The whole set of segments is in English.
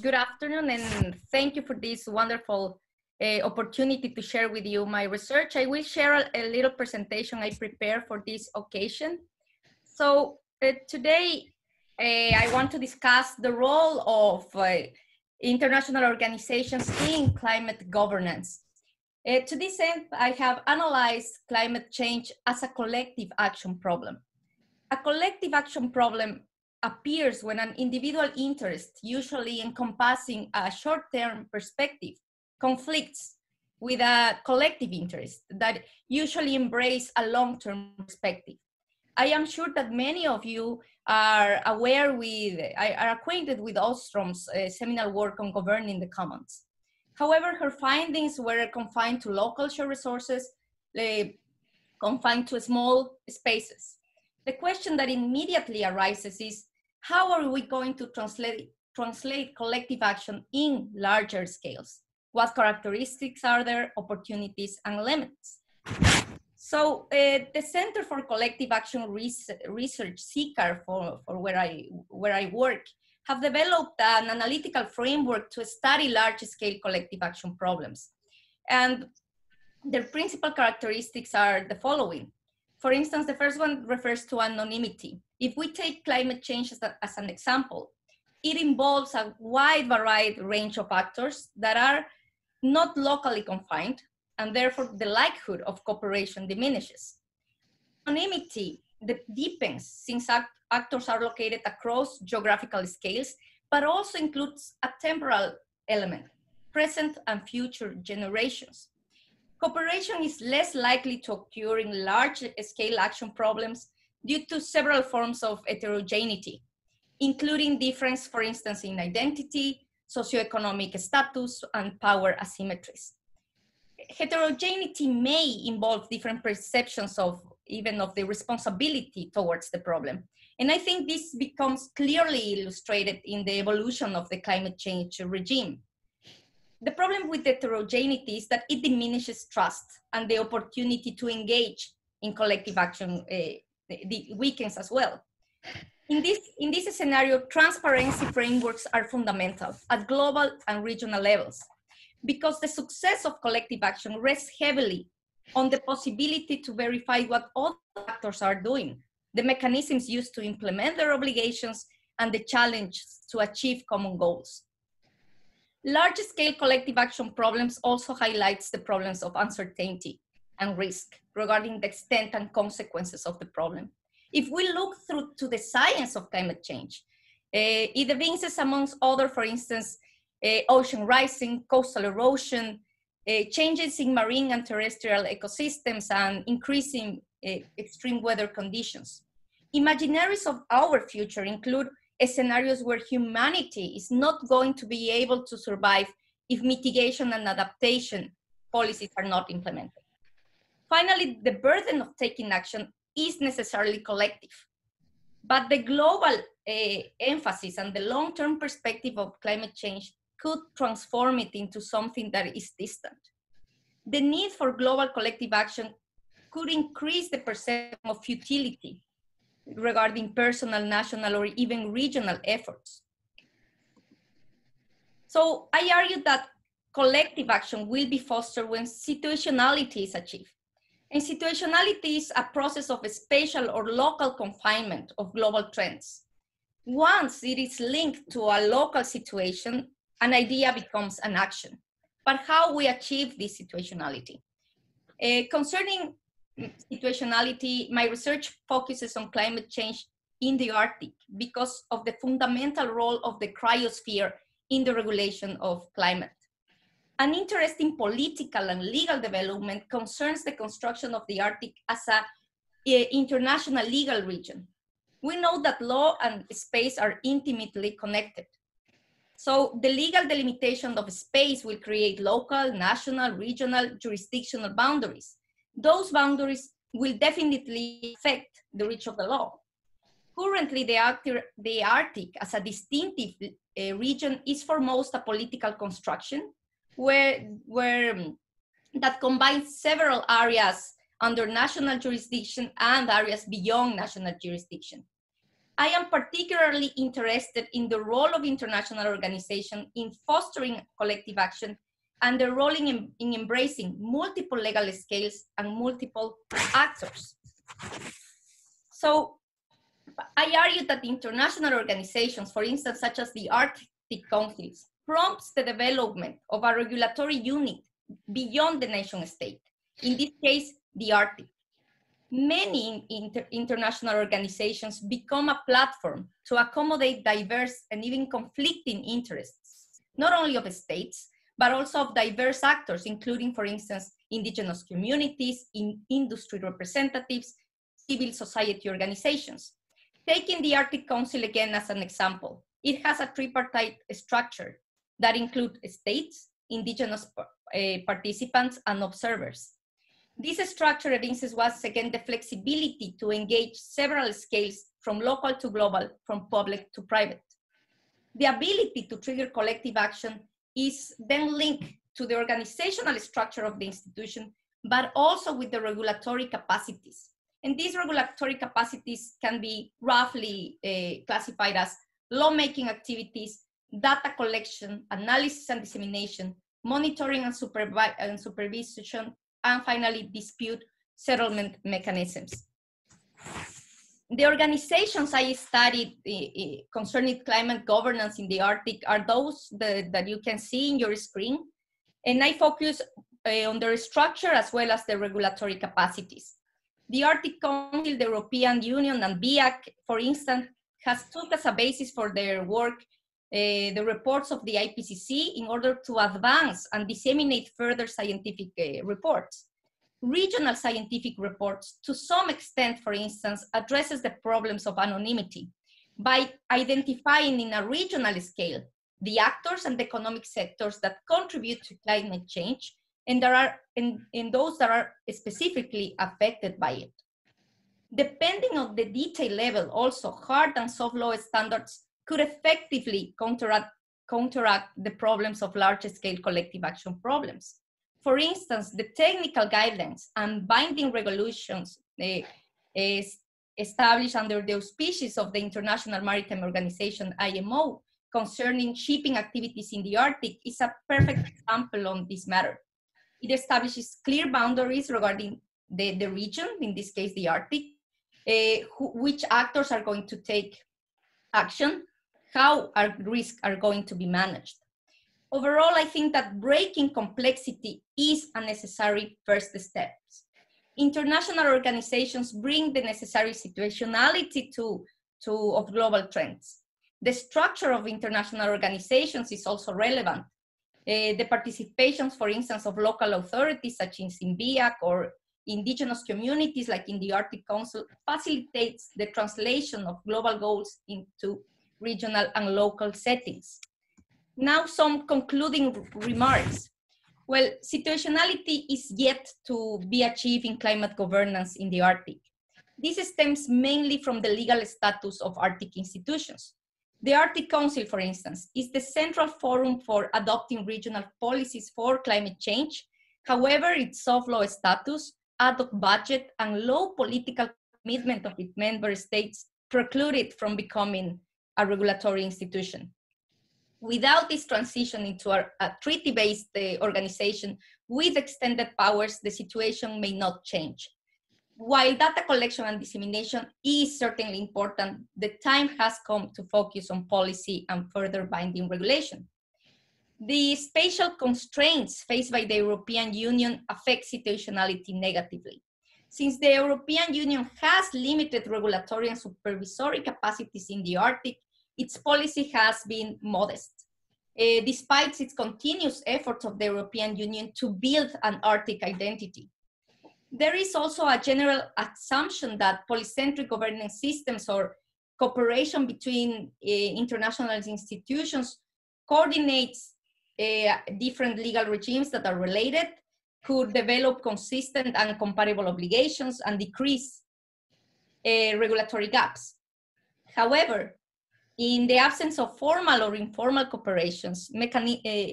good afternoon, and thank you for this wonderful uh, opportunity to share with you my research. I will share a, a little presentation I prepared for this occasion. So uh, today, uh, I want to discuss the role of international organizations in climate governance. To this end, I have analyzed climate change as a collective action problem. A collective action problem appears when an individual interest, usually encompassing a short-term perspective, conflicts with a collective interest that usually embrace a long-term perspective. I am sure that many of you are aware with, are acquainted with Ostrom's uh, seminal work on governing the commons. However, her findings were confined to local share resources, uh, confined to small spaces. The question that immediately arises is, how are we going to translate, translate collective action in larger scales? What characteristics are there, opportunities, and limits? So uh, the Center for Collective Action Research, CeCAR, for, for where, I, where I work, have developed an analytical framework to study large-scale collective action problems. And their principal characteristics are the following. For instance, the first one refers to anonymity. If we take climate change as, a, as an example, it involves a wide variety range of actors that are not locally confined, and therefore the likelihood of cooperation diminishes. Anonymity deepens since act actors are located across geographical scales, but also includes a temporal element, present and future generations. Cooperation is less likely to occur in large scale action problems due to several forms of heterogeneity, including difference, for instance, in identity, socioeconomic status, and power asymmetries heterogeneity may involve different perceptions of even of the responsibility towards the problem. And I think this becomes clearly illustrated in the evolution of the climate change regime. The problem with heterogeneity is that it diminishes trust and the opportunity to engage in collective action uh, the weakens as well. In this, in this scenario, transparency frameworks are fundamental at global and regional levels because the success of collective action rests heavily on the possibility to verify what all actors are doing, the mechanisms used to implement their obligations, and the challenge to achieve common goals. Large-scale collective action problems also highlights the problems of uncertainty and risk regarding the extent and consequences of the problem. If we look through to the science of climate change, uh, it evinces amongst other, for instance, uh, ocean rising, coastal erosion, uh, changes in marine and terrestrial ecosystems, and increasing extreme weather conditions. Imaginaries of our future include scenarios where humanity is not going to be able to survive if mitigation and adaptation policies are not implemented. Finally, the burden of taking action is necessarily collective. But the global uh, emphasis and the long-term perspective of climate change could transform it into something that is distant. The need for global collective action could increase the perception of futility regarding personal, national, or even regional efforts. So I argue that collective action will be fostered when situationality is achieved. Situationality is a process of a spatial or local confinement of global trends. Once it is linked to a local situation, an idea becomes an action. But how we achieve this situationality? Uh, concerning situationality, my research focuses on climate change in the Arctic because of the fundamental role of the cryosphere in the regulation of climate. An interesting political and legal development concerns the construction of the Arctic as a, a international legal region. We know that law and space are intimately connected. So the legal delimitation of space will create local, national, regional, jurisdictional boundaries. Those boundaries will definitely affect the reach of the law. Currently, the, the Arctic as a distinctive uh, region is for most a political construction where, where um, that combines several areas under national jurisdiction and areas beyond national jurisdiction. I am particularly interested in the role of international organizations in fostering collective action and the role in, in embracing multiple legal scales and multiple actors. So I argue that international organizations, for instance, such as the Arctic Councils, prompts the development of a regulatory unit beyond the nation state, in this case, the Arctic. Many oh. inter international organizations become a platform to accommodate diverse and even conflicting interests, not only of states, but also of diverse actors, including, for instance, indigenous communities, in industry representatives, civil society organizations. Taking the Arctic Council again as an example, it has a tripartite structure that include states, indigenous uh, participants, and observers. This structure evinces once again the flexibility to engage several scales from local to global, from public to private. The ability to trigger collective action is then linked to the organizational structure of the institution, but also with the regulatory capacities. And these regulatory capacities can be roughly uh, classified as lawmaking activities, data collection, analysis and dissemination, monitoring and, supervi and supervision, and finally dispute settlement mechanisms. The organizations I studied uh, concerning climate governance in the Arctic are those that, that you can see in your screen. And I focus uh, on their structure as well as the regulatory capacities. The Arctic Council, the European Union, and BEAC, for instance, has took as a basis for their work uh, the reports of the IPCC in order to advance and disseminate further scientific uh, reports regional scientific reports, to some extent, for instance, addresses the problems of anonymity by identifying in a regional scale the actors and the economic sectors that contribute to climate change and there are in, in those that are specifically affected by it. Depending on the detail level, also hard and soft law standards could effectively counteract, counteract the problems of large scale collective action problems. For instance, the technical guidelines and binding regulations uh, established under the auspices of the International Maritime Organization, IMO, concerning shipping activities in the Arctic is a perfect example on this matter. It establishes clear boundaries regarding the, the region, in this case, the Arctic, uh, who, which actors are going to take action, how our risks are going to be managed overall, I think that breaking complexity is a necessary first step. International organizations bring the necessary situationality to, to of global trends. The structure of international organizations is also relevant. Uh, the participations, for instance, of local authorities such as in BEAC or indigenous communities like in the Arctic Council facilitates the translation of global goals into regional and local settings. Now some concluding remarks. Well, situationality is yet to be achieved in climate governance in the Arctic. This stems mainly from the legal status of Arctic institutions. The Arctic Council, for instance, is the central forum for adopting regional policies for climate change. However, its soft law status, ad hoc budget, and low political commitment of its member states preclude it from becoming a regulatory institution without this transition into a, a treaty-based uh, organization with extended powers, the situation may not change. While data collection and dissemination is certainly important, the time has come to focus on policy and further binding regulation. The spatial constraints faced by the European Union affect situationality negatively. Since the European Union has limited regulatory and supervisory capacities in the Arctic, its policy has been modest, uh, despite its continuous efforts of the European Union to build an Arctic identity. There is also a general assumption that polycentric governance systems or cooperation between uh, international institutions coordinates uh, different legal regimes that are related, could develop consistent and comparable obligations and decrease uh, regulatory gaps. However, in the absence of formal or informal cooperations, uh,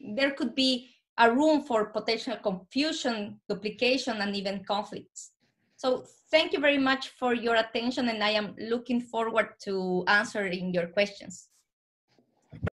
there could be a room for potential confusion, duplication, and even conflicts. So thank you very much for your attention and I am looking forward to answering your questions.